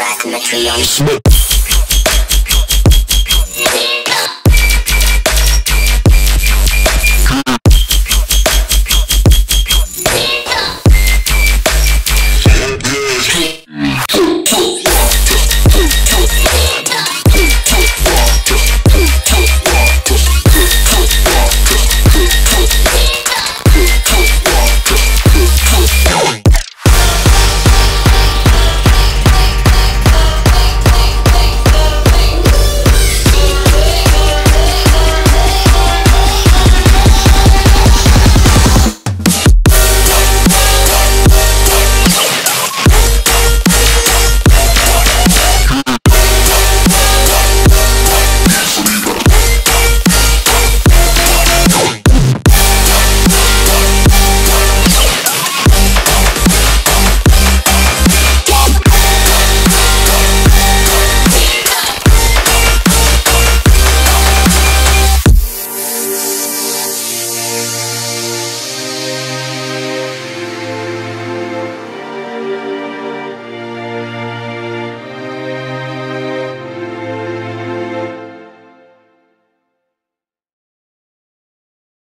asymmetry on